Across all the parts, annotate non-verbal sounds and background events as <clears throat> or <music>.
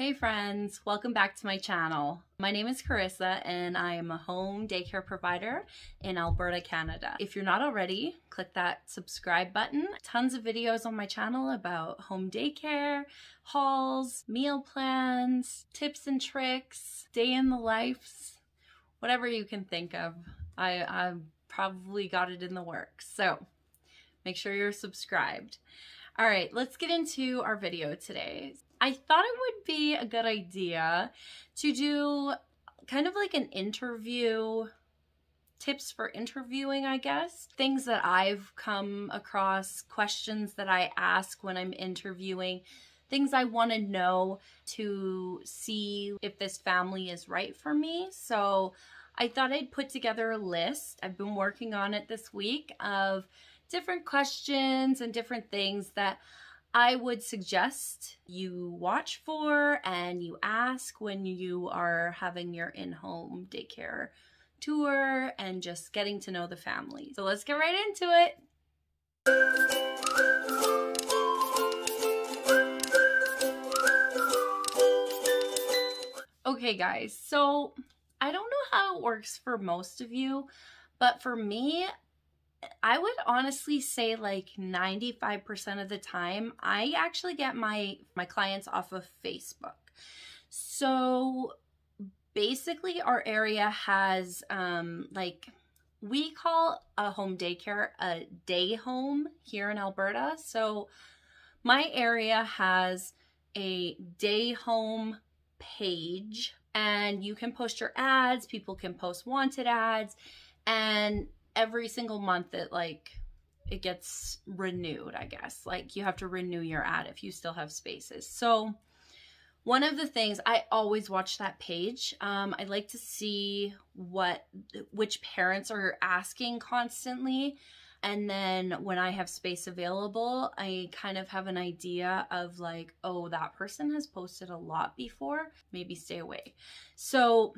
Hey friends, welcome back to my channel. My name is Carissa and I am a home daycare provider in Alberta, Canada. If you're not already, click that subscribe button. Tons of videos on my channel about home daycare, hauls, meal plans, tips and tricks, day in the lives, whatever you can think of. I, I've probably got it in the works. So make sure you're subscribed. All right, let's get into our video today. I thought it would be a good idea to do kind of like an interview tips for interviewing, I guess. Things that I've come across, questions that I ask when I'm interviewing, things I want to know to see if this family is right for me. So I thought I'd put together a list. I've been working on it this week of different questions and different things that I would suggest you watch for and you ask when you are having your in-home daycare tour and just getting to know the family. So let's get right into it. Okay guys, so I don't know how it works for most of you, but for me, I would honestly say like 95% of the time, I actually get my, my clients off of Facebook. So basically our area has um, like, we call a home daycare a day home here in Alberta. So my area has a day home page and you can post your ads, people can post wanted ads, and every single month it like it gets renewed, I guess. Like you have to renew your ad if you still have spaces. So one of the things I always watch that page. Um, I like to see what which parents are asking constantly. And then when I have space available, I kind of have an idea of like, oh, that person has posted a lot before, maybe stay away. So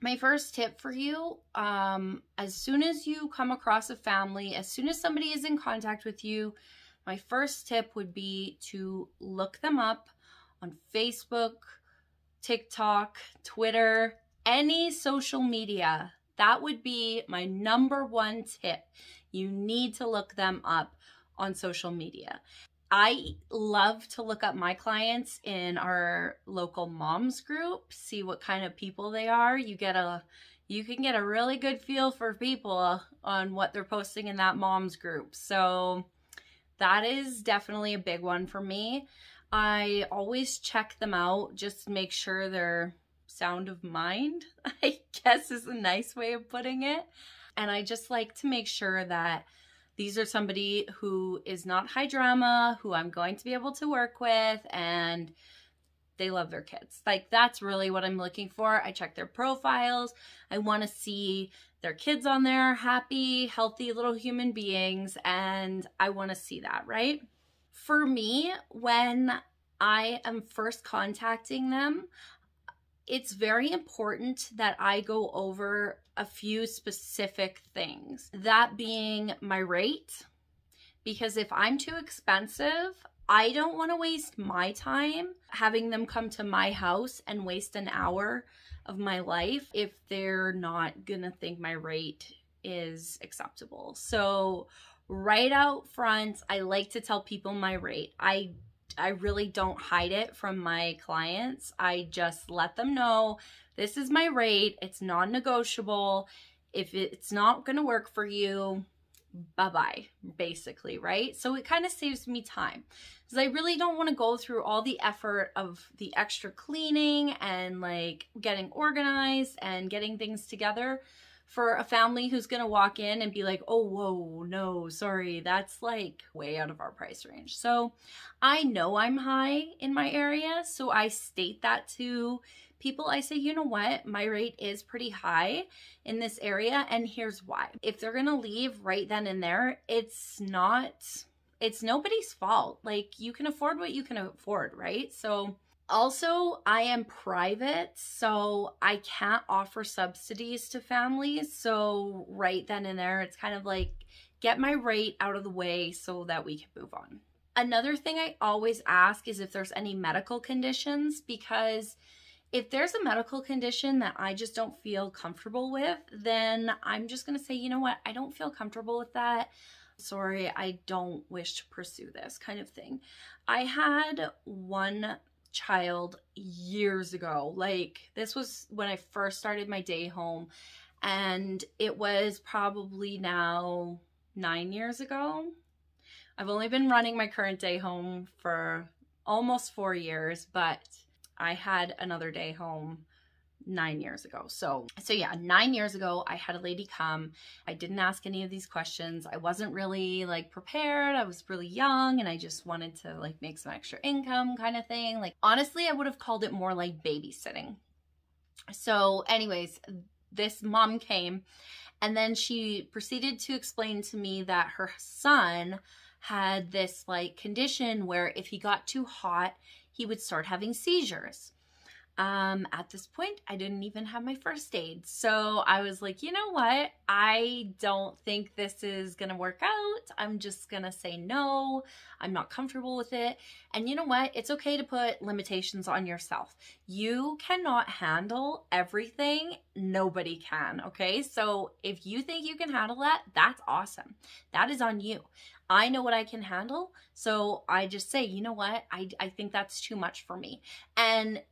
my first tip for you, um, as soon as you come across a family, as soon as somebody is in contact with you, my first tip would be to look them up on Facebook, TikTok, Twitter, any social media. That would be my number one tip. You need to look them up on social media. I love to look up my clients in our local moms group, see what kind of people they are. You get a you can get a really good feel for people on what they're posting in that moms group. So that is definitely a big one for me. I always check them out just make sure they're sound of mind, <laughs> I guess is a nice way of putting it. And I just like to make sure that these are somebody who is not high drama, who I'm going to be able to work with, and they love their kids. Like, that's really what I'm looking for. I check their profiles. I want to see their kids on there, happy, healthy little human beings, and I want to see that, right? For me, when I am first contacting them, it's very important that I go over a few specific things. That being my rate, because if I'm too expensive, I don't want to waste my time having them come to my house and waste an hour of my life if they're not gonna think my rate is acceptable. So right out front, I like to tell people my rate. I I really don't hide it from my clients. I just let them know this is my rate. It's non-negotiable. If it's not going to work for you, bye-bye, basically, right? So it kind of saves me time because I really don't want to go through all the effort of the extra cleaning and like getting organized and getting things together for a family who's going to walk in and be like, oh, whoa, no, sorry, that's like way out of our price range. So I know I'm high in my area, so I state that to people. I say, you know what, my rate is pretty high in this area, and here's why. If they're to leave right then and there, it's not, it's nobody's fault. Like, you can afford what you can afford, right? So also, I am private, so I can't offer subsidies to families. So right then and there, it's kind of like get my rate out of the way so that we can move on. Another thing I always ask is if there's any medical conditions because if there's a medical condition that I just don't feel comfortable with, then I'm just going to say, you know what, I don't feel comfortable with that. Sorry, I don't wish to pursue this kind of thing. I had one child years ago. Like, this was when I first started my day home, and it was probably now nine years ago. I've only been running my current day home for almost four years, but I had another day home nine years ago. So, so yeah, nine years ago, I had a lady come. I didn't ask any of these questions. I wasn't really like prepared. I was really young and I just wanted to like make some extra income kind of thing. Like, honestly, I would have called it more like babysitting. So, anyways, this mom came and then she proceeded to explain to me that her son had this like condition where if he got too hot, he would start having seizures. Um, at this point, I didn't even have my first aid. So I was like, you know what? I don't think this is going to work out. I'm just going to say no. I'm not comfortable with it. And you know what? It's okay to put limitations on yourself. You cannot handle everything. Nobody can. Okay. So if you think you can handle that, that's awesome. That is on you. I know what I can handle. So I just say, you know what? I, I think that's too much for me. And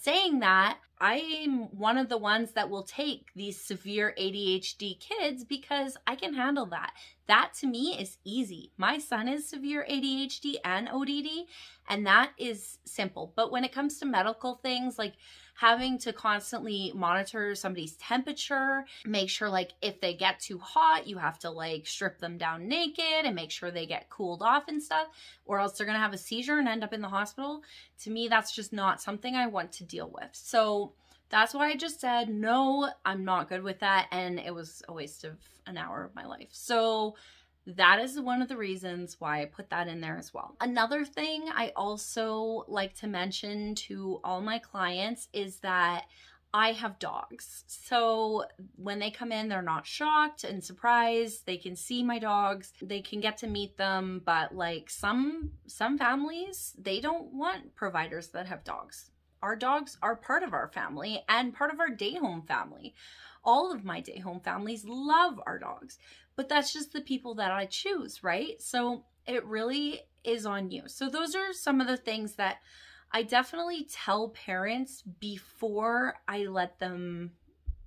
saying that, I'm one of the ones that will take these severe ADHD kids because I can handle that. That to me is easy. My son is severe ADHD and ODD, and that is simple. But when it comes to medical things like having to constantly monitor somebody's temperature, make sure like if they get too hot, you have to like strip them down naked and make sure they get cooled off and stuff, or else they're gonna have a seizure and end up in the hospital. To me, that's just not something I want to deal with. So that's why I just said, no, I'm not good with that. And it was a waste of an hour of my life. So that is one of the reasons why I put that in there as well. Another thing I also like to mention to all my clients is that I have dogs. So when they come in, they're not shocked and surprised. They can see my dogs. They can get to meet them, but like some some families, they don't want providers that have dogs. Our dogs are part of our family and part of our day home family. All of my day home families love our dogs but that's just the people that I choose, right? So it really is on you. So those are some of the things that I definitely tell parents before I let them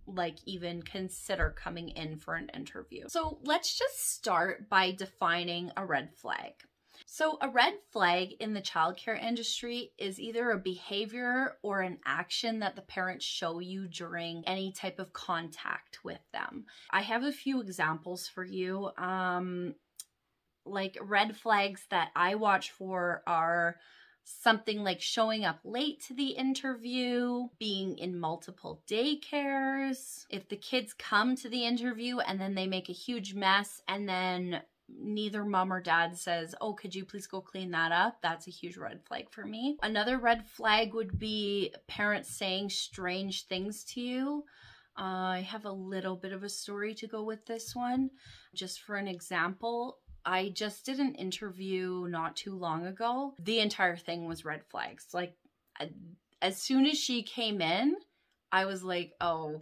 like even consider coming in for an interview. So let's just start by defining a red flag. So, a red flag in the childcare industry is either a behavior or an action that the parents show you during any type of contact with them. I have a few examples for you. Um, like red flags that I watch for are something like showing up late to the interview, being in multiple daycares, if the kids come to the interview and then they make a huge mess and then neither mom or dad says, Oh, could you please go clean that up? That's a huge red flag for me. Another red flag would be parents saying strange things to you. Uh, I have a little bit of a story to go with this one. Just for an example, I just did an interview not too long ago. The entire thing was red flags. Like, as soon as she came in, I was like, oh,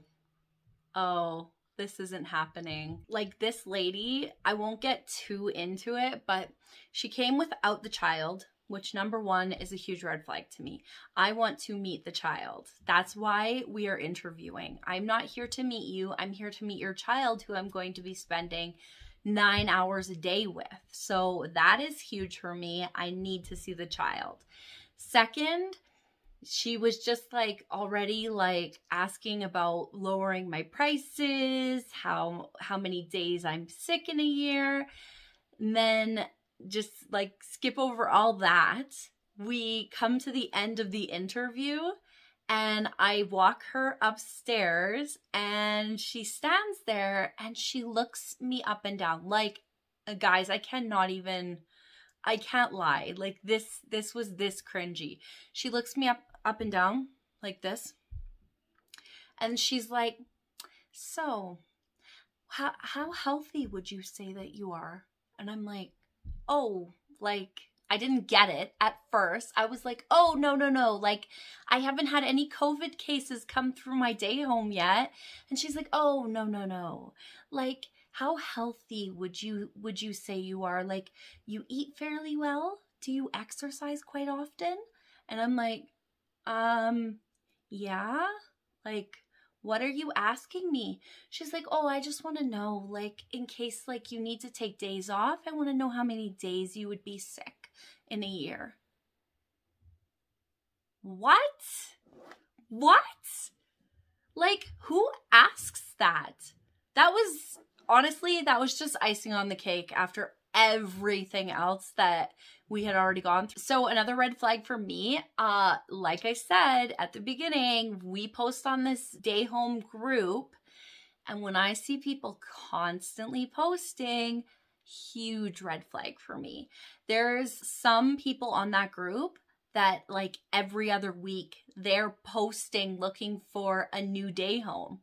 oh, this isn't happening. Like this lady, I won't get too into it, but she came without the child, which number one is a huge red flag to me. I want to meet the child. That's why we are interviewing. I'm not here to meet you. I'm here to meet your child who I'm going to be spending nine hours a day with. So that is huge for me. I need to see the child. Second, she was just like already like asking about lowering my prices, how how many days I'm sick in a year. And then just like skip over all that. We come to the end of the interview and I walk her upstairs and she stands there and she looks me up and down like uh, guys, I cannot even I can't lie. Like this this was this cringy. She looks me up up and down like this. And she's like, "So, how how healthy would you say that you are?" And I'm like, "Oh, like I didn't get it at first. I was like, oh, no, no, no. Like, I haven't had any COVID cases come through my day home yet. And she's like, oh, no, no, no. Like, how healthy would you would you say you are like you eat fairly well do you exercise quite often and i'm like um yeah? Like what are you asking me? She's like oh i just want to know like in case like you need to take days off i want to know how many days you would be sick in a year. What? What? Like who asks that? That was honestly, that was just icing on the cake after everything else that we had already gone through. So another red flag for me, uh, like I said at the beginning, we post on this day home group. And when I see people constantly posting, huge red flag for me. There's some people on that group that like every other week they're posting looking for a new day home.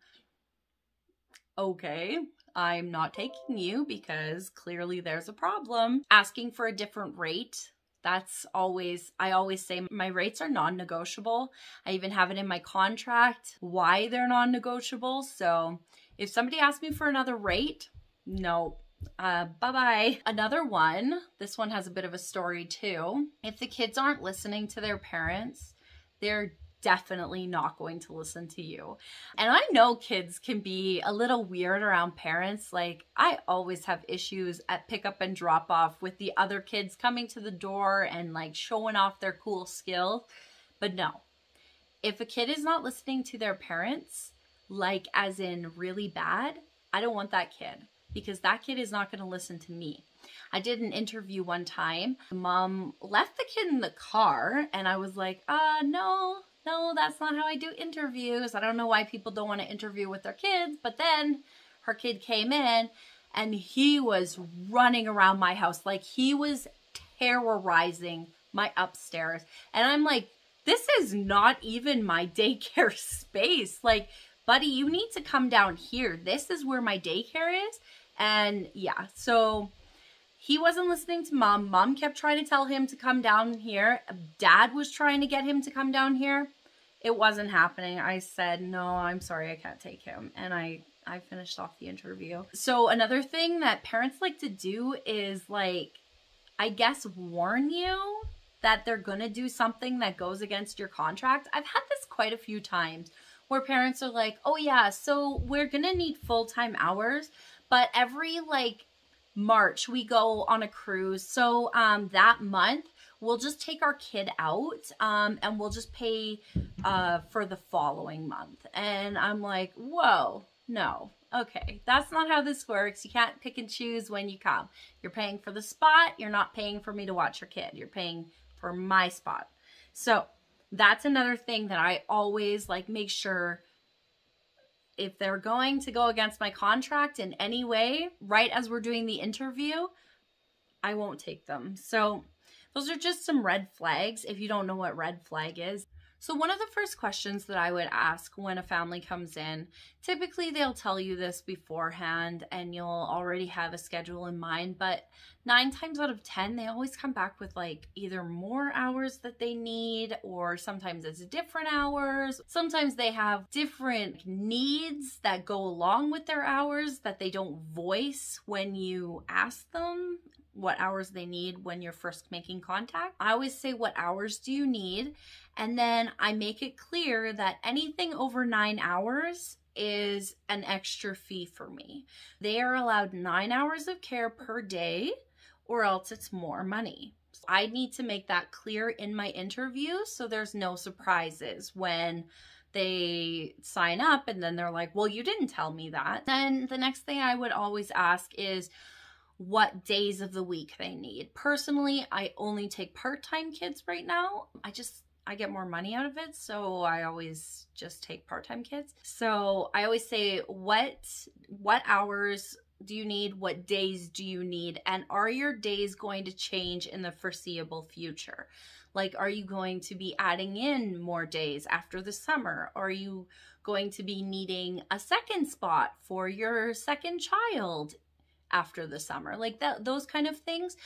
Okay, I'm not taking you because clearly there's a problem. Asking for a different rate. That's always, I always say my rates are non negotiable. I even have it in my contract why they're non negotiable. So if somebody asks me for another rate, no, uh, bye bye. Another one, this one has a bit of a story too. If the kids aren't listening to their parents, they're definitely not going to listen to you. And I know kids can be a little weird around parents. Like, I always have issues at pickup and drop off with the other kids coming to the door and like showing off their cool skills. But no, if a kid is not listening to their parents, like as in really bad, I don't want that kid because that kid is not going to listen to me. I did an interview one time. Mom left the kid in the car and I was like, uh, no, no, that's not how I do interviews. I don't know why people don't want to interview with their kids. But then her kid came in and he was running around my house. Like he was terrorizing my upstairs. And I'm like, this is not even my <laughs> daycare space. Like, buddy, you need to come down here. This is where my daycare is. And yeah, so he wasn't listening to mom. Mom kept trying to tell him to come down here. Dad was trying to get him to come down here. It wasn't happening. I said, no, I'm sorry, I can't take him. And I, I finished off the interview. So another thing that parents like to do is like, I guess warn you that they're going to do something that goes against your contract. I've had this quite a few times where parents are like, oh yeah, so we're going to need full-time hours, but every like March, we go on a cruise. So um, that month, we'll just take our kid out um, and we'll just pay uh, for the following month. And I'm like, whoa, no. Okay, that's not how this works. You can't pick and choose when you come. You're paying for the spot. You're not paying for me to watch your kid. You're paying for my spot. So that's another thing that I always like make sure if they're going to go against my contract in any way, right as we're doing the interview, I won't take them. So those are just some red flags if you don't know what red flag is. So one of the first questions that I would ask when a family comes in, typically they'll tell you this beforehand and you'll already have a schedule in mind, but nine times out of 10, they always come back with like either more hours that they need or sometimes it's different hours. Sometimes they have different needs that go along with their hours that they don't voice when you ask them what hours they need when you're first making contact. I always say, what hours do you need? And then I make it clear that anything over nine hours is an extra fee for me. They are allowed nine hours of care per day or else it's more money. I need to make that clear in my interview so there's no surprises when they sign up and then they're like, well, you didn't tell me that. Then the next thing I would always ask is, what days of the week they need. Personally, I only take part-time kids right now. I just I get more money out of it, so I always just take part-time kids. So I always say what what hours do you need? What days do you need? And are your days going to change in the foreseeable future? Like, are you going to be adding in more days after the summer? Are you going to be needing a second spot for your second child after the summer. Like that those kind of things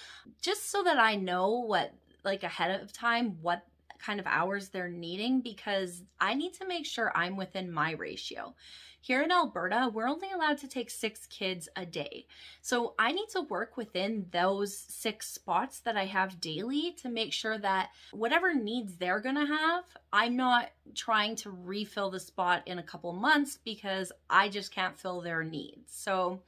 just so that I know what like ahead of time what kind of hours they're needing because I need to make sure I'm within my ratio. Here in Alberta, we're only allowed to take six kids a day. So I need to work within those six spots that I have daily to make sure that whatever needs they're going to have, I'm not trying to refill the spot in a couple months because I just can't fill their needs. So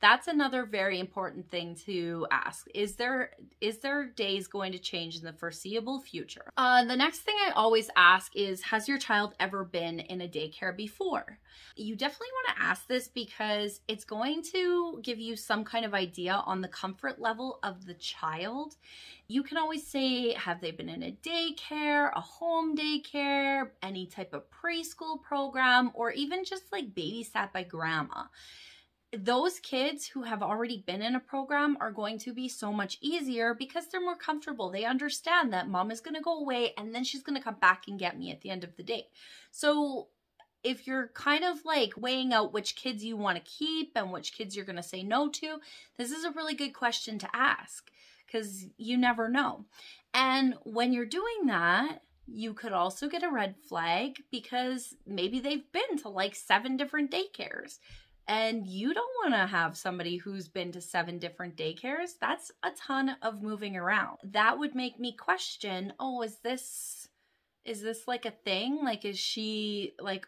that's another very important thing to ask. Is there is there days going to change in the foreseeable future? Uh, the next thing I always ask is, has your child ever been in a daycare before? You definitely want to ask this because it's going to give you some kind of idea on the comfort level of the child. You can always say, have they been in a daycare, a home daycare, any type of preschool program, or even just like babysat by grandma those kids who have already been in a program are going to be so much easier because they're more comfortable. They understand that mom is going to go away and then she's going to come back and get me at the end of the day. So if you're kind of like weighing out which kids you want to keep and which kids you're going to say no to, this is a really good question to ask because you never know. And when you're doing that, you could also get a red flag because maybe they've been to like seven different daycares and you don't want to have somebody who's been to seven different daycares. That's a ton of moving around. That would make me question, oh, is this is this like a thing? Like is she like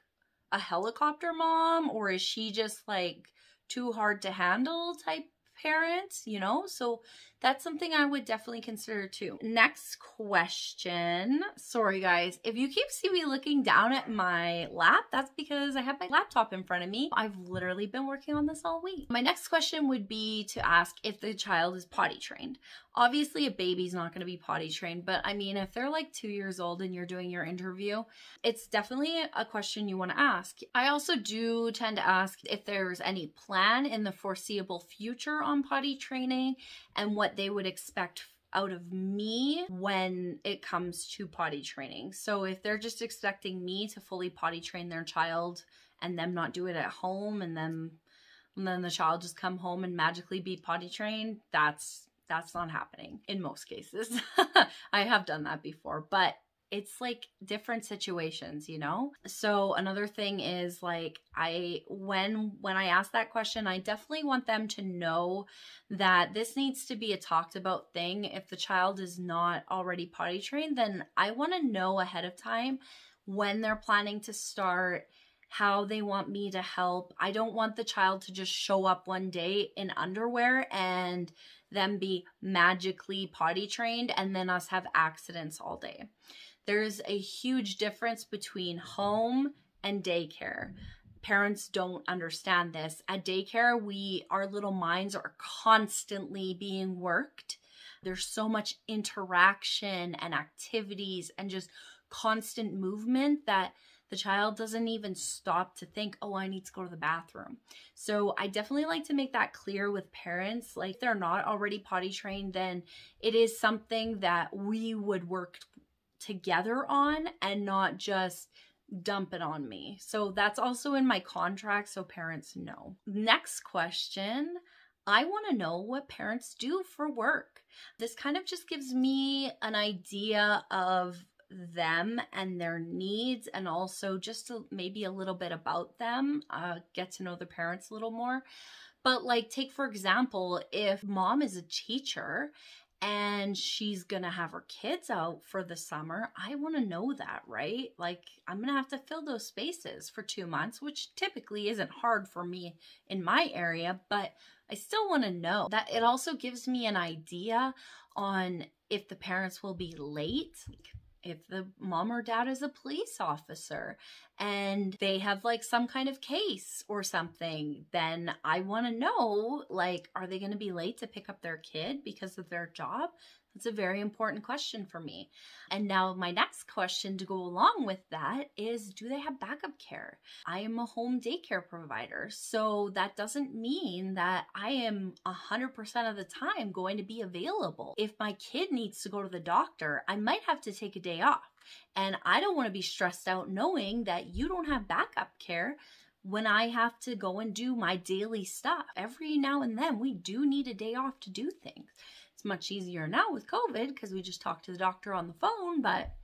a helicopter mom or is she just like too hard to handle type parent, you know? So that's something I would definitely consider too. Next question. Sorry guys, if you keep seeing me looking down at my lap, that's because I have my laptop in front of me. I've literally been working on this all week. My next question would be to ask if the child is potty trained. Obviously a baby's not going to be potty trained, but I mean, if they're like two years old and you're doing your interview, it's definitely a question you want to ask. I also do tend to ask if there's any plan in the foreseeable future on potty training and what they would expect out of me when it comes to potty training. So if they're just expecting me to fully potty train their child and them not do it at home and then and then the child just come home and magically be potty trained, that's that's not happening in most cases. <laughs> I have done that before, but it's like different situations you know so another thing is like i when when i ask that question i definitely want them to know that this needs to be a talked about thing if the child is not already potty trained then i want to know ahead of time when they're planning to start how they want me to help. I don't want the child to just show up one day in underwear and them be magically potty trained and then us have accidents all day. There's a huge difference between home and daycare. Parents don't understand this. At daycare, we our little minds are constantly being worked. There's so much interaction and activities and just constant movement that the child doesn't even stop to think, oh, I need to go to the bathroom. So I definitely like to make that clear with parents. Like they're not already potty trained, then it is something that we would work together on and not just dump it on me. So that's also in my contract so parents know. Next question. I want to know what parents do for work. This kind of just gives me an idea of them and their needs and also just maybe a little bit about them, uh, get to know the parents a little more. But like take for example, if mom is a teacher and she's going to have her kids out for the summer, I want to know that, right? Like, I'm going to have to fill those spaces for two months, which typically isn't hard for me in my area, but I still want to know that it also gives me an idea on if the parents will be late if the mom or dad is a police officer and they have like some kind of case or something, then I want to know like, are they going to be late to pick up their kid because of their job? That's a very important question for me. And now, my next question to go along with that is Do they have backup care? I am a home daycare provider, so that doesn't mean that I am 100% of the time going to be available. If my kid needs to go to the doctor, I might have to take a day off. And I don't want to be stressed out knowing that you don't have backup care when I have to go and do my daily stuff. Every now and then, we do need a day off to do things. It's much easier now with COVID because we just talk to the doctor on the phone, but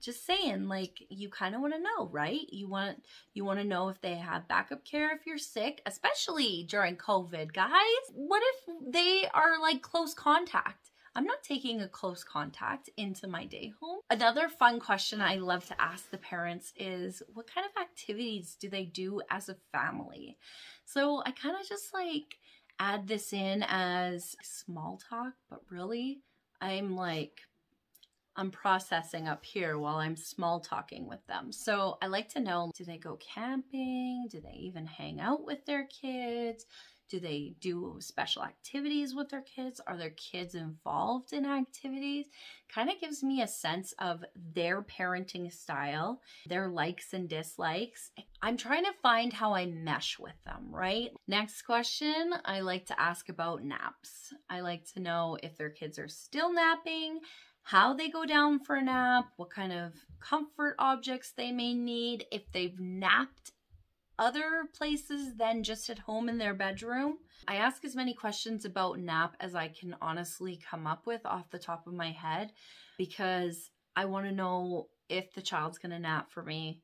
just saying like you kind of want to know right you want you want to know if they have backup care if you're sick especially during covid guys what if they are like close contact I'm not taking a close contact into my day home. Another fun question I love to ask the parents is what kind of activities do they do as a family? So I kind of just like add this in as small talk, but really I'm like, I'm processing up here while I'm small talking with them. So I like to know do they go camping? Do they even hang out with their kids? Do they do special activities with their kids? Are their kids involved in activities? Kind of gives me a sense of their parenting style, their likes and dislikes. I'm trying to find how I mesh with them, right? Next question I like to ask about naps. I like to know if their kids are still napping, how they go down for a nap, what kind of comfort objects they may need, if they've napped other places than just at home in their bedroom. I ask as many questions about nap as I can honestly come up with off the top of my head because I want to know if the child's going to nap for me.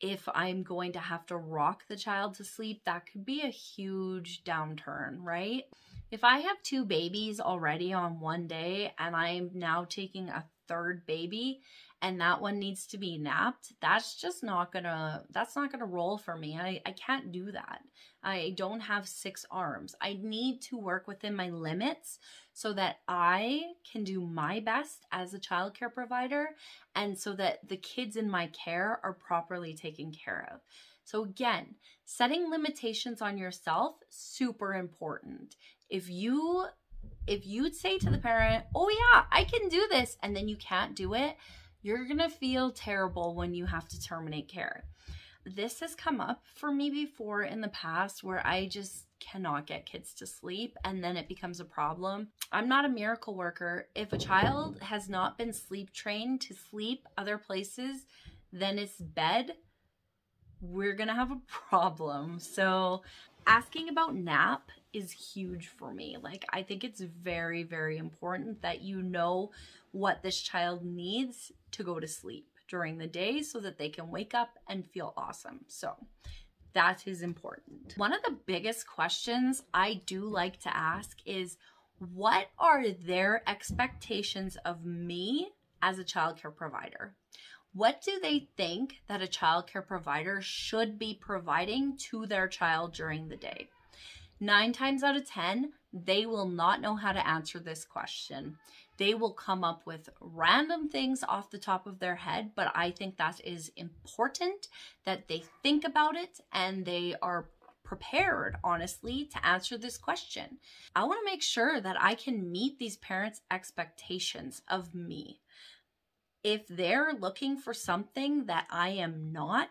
If I'm going to have to rock the child to sleep, that could be a huge downturn, right? If I have two babies already on one day and I'm now taking a third baby and that one needs to be napped, that's just not gonna, that's not gonna roll for me. I, I can't do that. I don't have six arms. I need to work within my limits so that I can do my best as a childcare provider and so that the kids in my care are properly taken care of. So again, setting limitations on yourself, super important. If you if you'd say to the parent, "Oh yeah, I can do this," and then you can't do it, you're going to feel terrible when you have to terminate care. This has come up for me before in the past where I just cannot get kids to sleep and then it becomes a problem. I'm not a miracle worker. If a child has not been sleep trained to sleep other places than its bed, we're going to have a problem. So, asking about nap is huge for me. Like, I think it's very, very important that you know what this child needs to go to sleep during the day so that they can wake up and feel awesome. So, that is important. One of the biggest questions I do like to ask is what are their expectations of me as a childcare provider? What do they think that a childcare provider should be providing to their child during the day? Nine times out of 10, they will not know how to answer this question. They will come up with random things off the top of their head, but I think that is important that they think about it and they are prepared, honestly, to answer this question. I want to make sure that I can meet these parents' expectations of me if they're looking for something that I am not,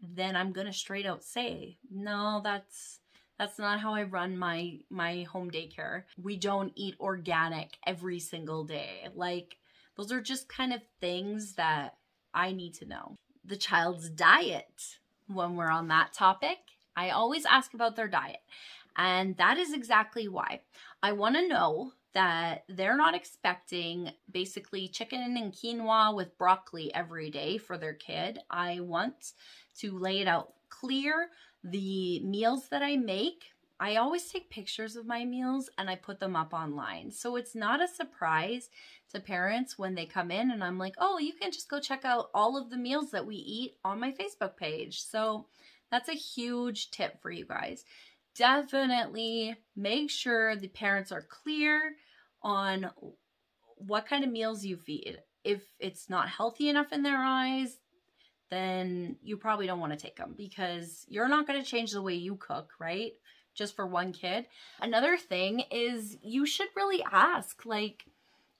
then I'm going to straight out say, no, that's that's not how I run my my home daycare. We don't eat organic every single day. Like those are just kind of things that I need to know. The child's diet when we're on that topic, I always ask about their diet. And that is exactly why. I want to know that they're not expecting basically chicken and quinoa with broccoli every day for their kid. I want to lay it out clear. The meals that I make, I always take pictures of my meals and I put them up online. So it's not a surprise to parents when they come in and I'm like, oh, you can just go check out all of the meals that we eat on my Facebook page. So that's a huge tip for you guys definitely make sure the parents are clear on what kind of meals you feed. If it's not healthy enough in their eyes, then you probably don't want to take them because you're not going to change the way you cook, right? Just for one kid. Another thing is you should really ask, like,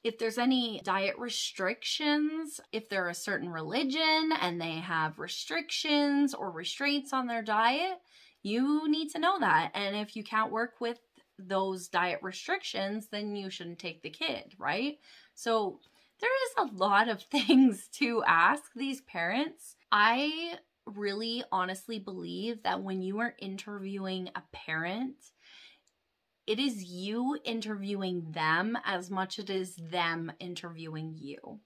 if there's any diet restrictions, if they're a certain religion and they have restrictions or restraints on their diet, you need to know that. And if you can't work with those diet restrictions, then you shouldn't take the kid, right? So there is a lot of <laughs> things to ask these parents. I really honestly believe that when you are interviewing a parent, it is you interviewing them as much as it is them interviewing you.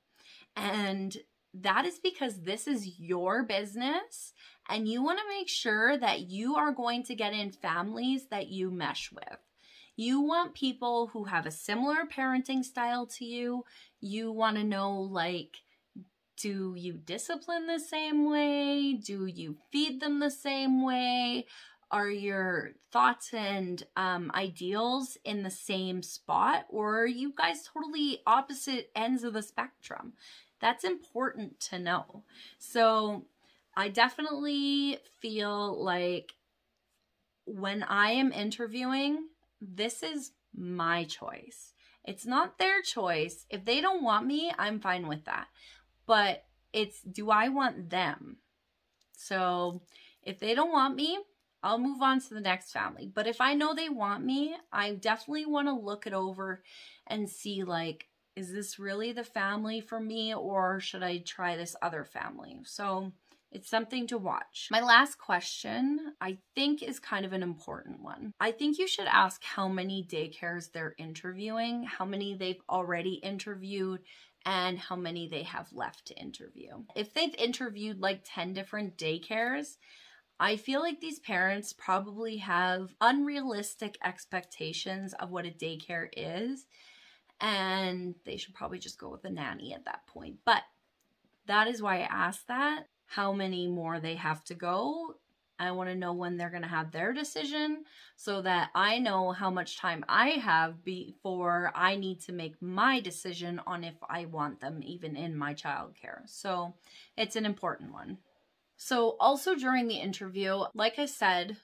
And that is because this is your business and you want to make sure that you are going to get in families that you mesh with. You want people who have a similar parenting style to you. You want to know, like, do you discipline the same way? Do you feed them the same way? Are your thoughts and um, ideals in the same spot? Or are you guys totally opposite ends of the spectrum? That's important to know. So I definitely feel like when I am interviewing, this is my choice. It's not their choice. If they don't want me, I'm fine with that. But it's do I want them? So if they don't want me, I'll move on to the next family. But if I know they want me, I definitely want to look it over and see like, is this really the family for me or should I try this other family? So it's something to watch. My last question, I think, is kind of an important one. I think you should ask how many daycares they're interviewing, how many they've already interviewed, and how many they have left to interview. If they've interviewed like 10 different daycares, I feel like these parents probably have unrealistic expectations of what a daycare is, and they should probably just go with a nanny at that point. But that is why I asked that how many more they have to go. I want to know when they're going to have their decision so that I know how much time I have before I need to make my decision on if I want them even in my childcare. So it's an important one. So also during the interview, like I said,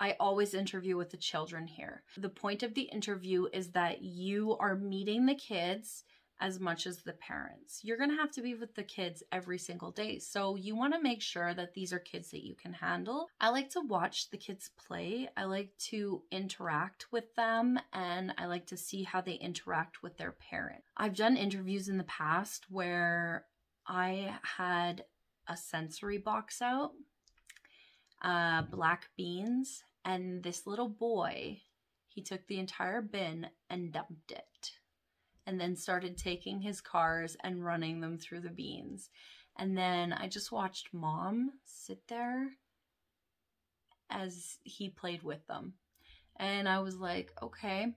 I always interview with the children here. The point of the interview is that you are meeting the kids as much as the parents. You're going to have to be with the kids every single day. So you want to make sure that these are kids that you can handle. I like to watch the kids play. I like to interact with them and I like to see how they interact with their parent. I've done interviews in the past where I had a sensory box out, uh, black beans, and this little boy, he took the entire bin and dumped it and then started taking his cars and running them through the beans. And then I just watched mom sit there as he played with them. And I was like, okay,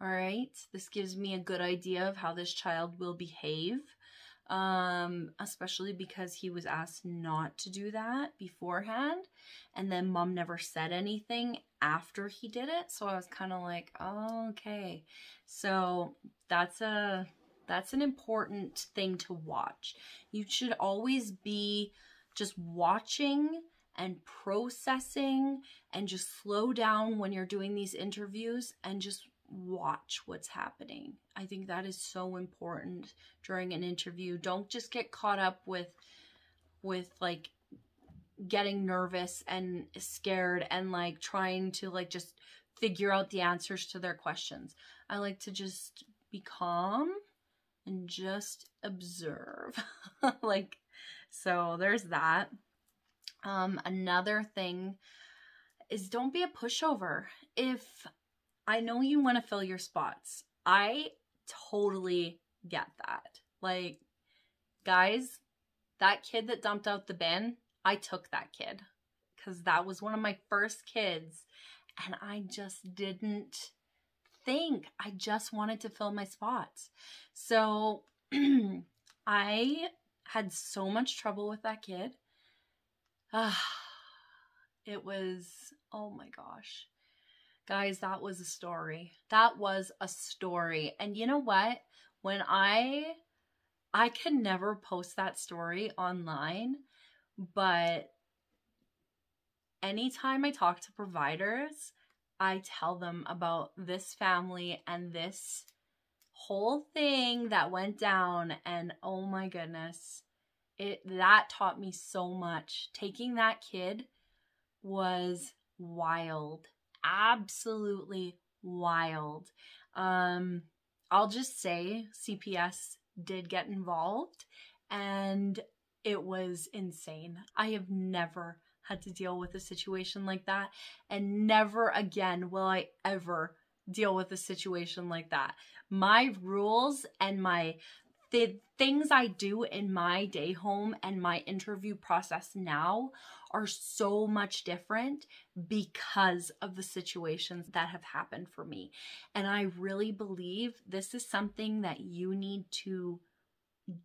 all right, this gives me a good idea of how this child will behave um, especially because he was asked not to do that beforehand. And then mom never said anything after he did it. So I was kind of like, oh, okay. So that's a that's an important thing to watch. You should always be just watching and processing and just slow down when you're doing these interviews and just watch what's happening. I think that is so important during an interview. Don't just get caught up with with like getting nervous and scared and like trying to like just figure out the answers to their questions. I like to just be calm and just observe. <laughs> like so there's that. Um another thing is don't be a pushover. If I know you want to fill your spots. I totally get that. Like, guys, that kid that dumped out the bin, I took that kid because that was one of my first kids. And I just didn't think. I just wanted to fill my spots. So <clears throat> I had so much trouble with that kid. Ah, <sighs> it was, oh my gosh. Guys, that was a story. That was a story. And you know what? When I I can never post that story online, but anytime I talk to providers, I tell them about this family and this whole thing that went down and oh my goodness, it that taught me so much. Taking that kid was wild absolutely wild. Um, I'll just say CPS did get involved and it was insane. I have never had to deal with a situation like that, and never again will I ever deal with a situation like that. My rules and my the things I do in my day home and my interview process now are so much different because of the situations that have happened for me. And I really believe this is something that you need to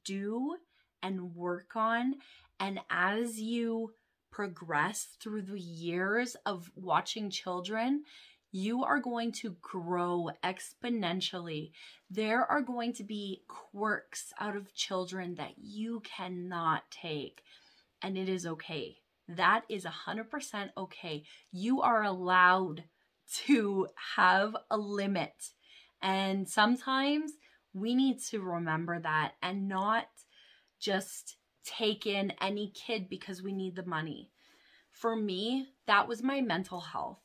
do and work on. And as you progress through the years of watching children, you are going to grow exponentially. There are going to be quirks out of children that you cannot take, and it is okay. That is 100% okay. You are allowed to have a limit. And sometimes we need to remember that and not just take in any kid because we need the money. For me, that was my mental health.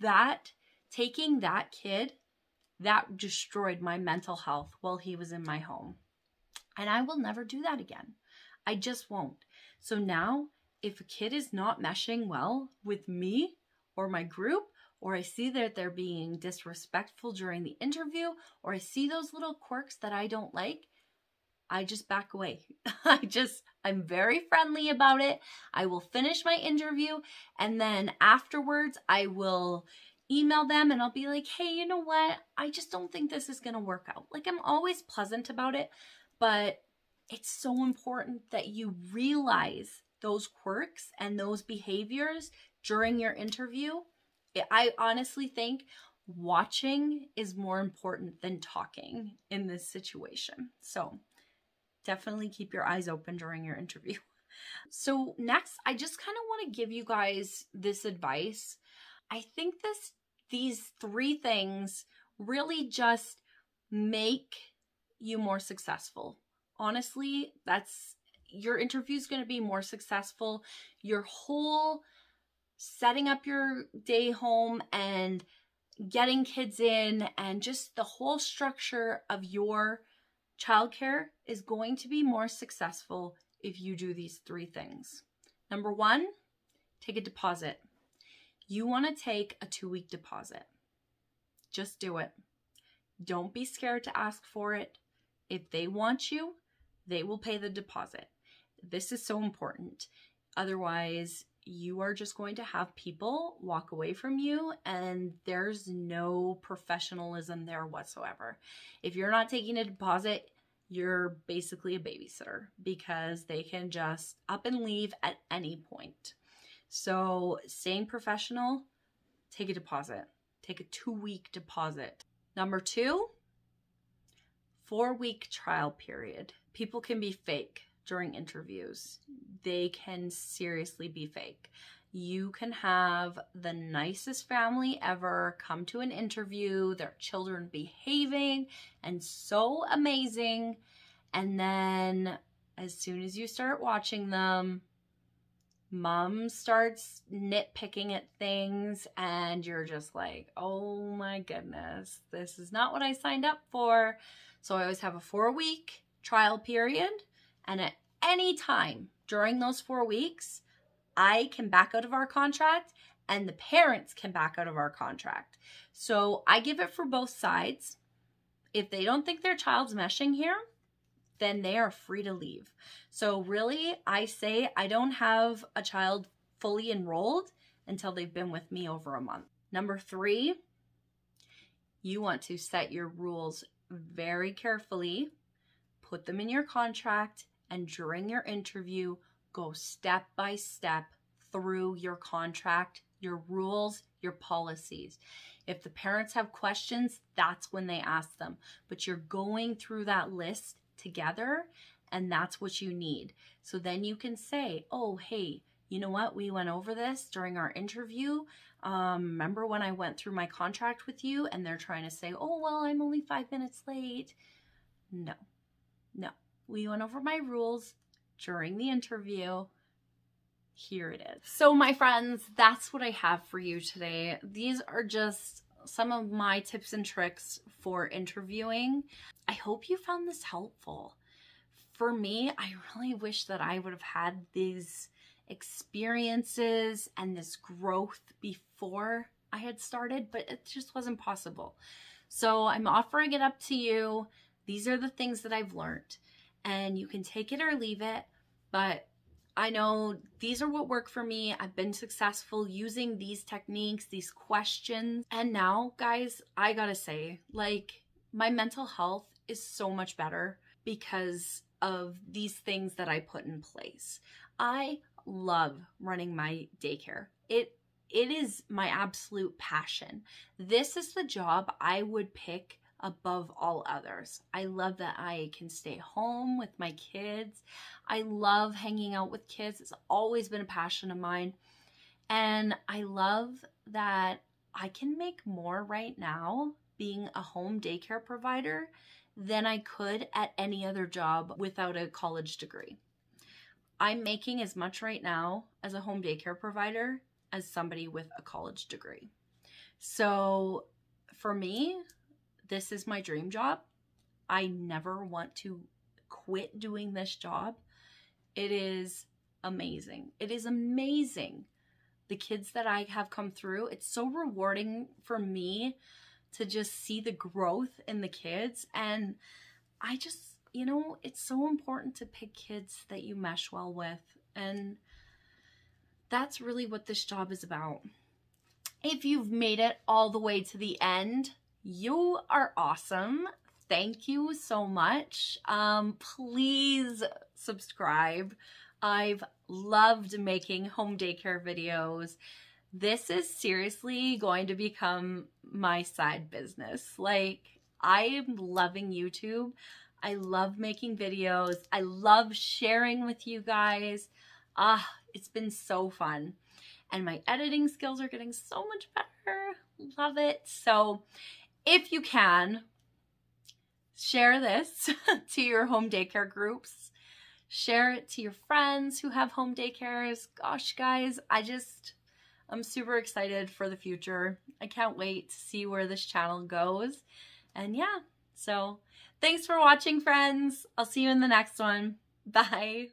That, taking that kid, that destroyed my mental health while he was in my home. And I will never do that again. I just won't. So now, if a kid is not meshing well with me or my group, or I see that they're being disrespectful during the interview, or I see those little quirks that I don't like, I just back away. <laughs> I just, I'm very friendly about it. I will finish my interview and then afterwards I will email them and I'll be like, hey, you know what? I just don't think this is going to work out. Like, I'm always pleasant about it, but it's so important that you realize those quirks and those behaviors during your interview I honestly think watching is more important than talking in this situation. So definitely keep your eyes open during your interview. <laughs> So next, I just kind of want to give you guys this advice. I think this these three things really just make you more successful. Honestly, that's your interview is going to be more successful. Your whole setting up your day home and getting kids in and just the whole structure of your childcare is going to be more successful if you do these three things. Number one, take a deposit. You want to take a two week deposit. Just do it. Don't be scared to ask for it. If they want you, they will pay the deposit. This is so important. Otherwise, you are just going to have people walk away from you and there's no professionalism there whatsoever. If you're not taking a deposit, you're basically a babysitter because they can just up and leave at any point. So, staying professional, take a deposit. Take a two week deposit. Number two, four week trial period. People can be fake during interviews. They can seriously be fake. You can have the nicest family ever come to an interview, their children behaving and so amazing. And then as soon as you start watching them, mom starts nitpicking at things and you're just like, oh my goodness, this is not what I signed up for. So I always have a four week trial period and at any time during those four weeks, I can back out of our contract and the parents can back out of our contract. So I give it for both sides. If they don't think their child's meshing here, then they are free to leave. So really, I say I don't have a child fully enrolled until they've been with me over a month. Number three, you want to set your rules very carefully, put them in your contract, and during your interview, go step by step through your contract, your rules, your policies. If the parents have questions, that's when they ask them. But you're going through that list together, and that's what you need. So then you can say, oh, hey, you know what? We went over this during our interview. Um, remember when I went through my contract with you and they're trying to say, oh, well, I'm only five minutes late. No, no. We went over my rules during the interview. Here it is. So my friends, that's what I have for you today. These are just some of my tips and tricks for interviewing. I hope you found this helpful. for me, I really wish that I would have had these experiences and this growth before I had started, but it just wasn't possible. So I'm offering it up to you. These are the things that I've learned, and you can take it or leave it, but I know these are what work for me. I've been successful using these techniques, these questions. And now, guys, I gotta say, like, my mental health is so much better because of these things that I put in place. I love running my daycare. It it is my absolute passion. This is the job I would pick above all others. I love that I can stay home with my kids. I love hanging out with kids. It's always been a passion of mine. And I love that I can make more right now being a home daycare provider than I could at any other job without a college degree. I'm making as much right now as a home daycare provider as somebody with a college degree. So for me, this is my dream job. I never want to quit doing this job. It is amazing. It is amazing. The kids that I have come through, it's so rewarding for me to just see the growth in the kids. And I just, you know, it's so important to pick kids that you mesh well with. And that's really what this job is about. If you've made it all the way to the end, you are awesome. Thank you so much. Um, please subscribe. I've loved making home daycare videos this is seriously going to become my side business. Like, I am loving YouTube. I love making videos. I love sharing with you guys. Ah, it's been so fun. And my editing skills are getting so much better. Love it. So, if you can, share this <laughs> to your home daycare groups. Share it to your friends who have home daycares. Gosh, guys, I just I'm super excited for the future. I can't wait to see where this channel goes. And yeah, so thanks for watching, friends. I'll see you in the next one. Bye.